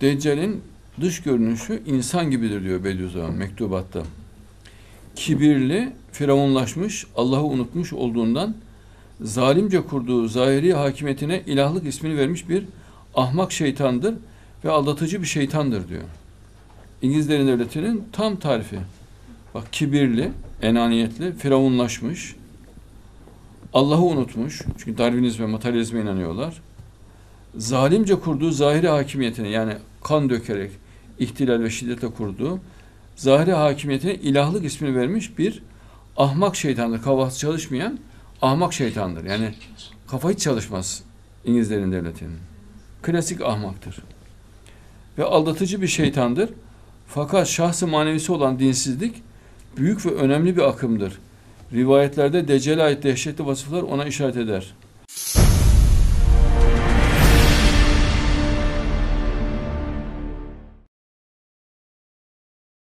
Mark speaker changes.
Speaker 1: Deccal'in dış görünüşü insan gibidir diyor Bediüzzaman mektubatta. Kibirli, firavunlaşmış, Allah'ı unutmuş olduğundan zalimce kurduğu zahiri hakimiyetine ilahlık ismini vermiş bir ahmak şeytandır ve aldatıcı bir şeytandır diyor. İngilizlerin devletinin tam tarifi. Bak kibirli, enaniyetli, firavunlaşmış, Allah'ı unutmuş. Çünkü Darwinizme, materyalizme inanıyorlar. Zalimce kurduğu zahiri hakimiyetine yani kan dökerek ihtilal ve şiddetle kurduğu zahiri hakimiyetine ilahlık ismini vermiş bir ahmak şeytandır. Kafası çalışmayan ahmak şeytandır. Yani kafa hiç çalışmaz İngilizlerin devletinin. Klasik ahmaktır. Ve aldatıcı bir şeytandır. Fakat şahsı manevisi olan dinsizlik büyük ve önemli bir akımdır. Rivayetlerde Deccal'e ait dehşetli vasıflar ona işaret eder.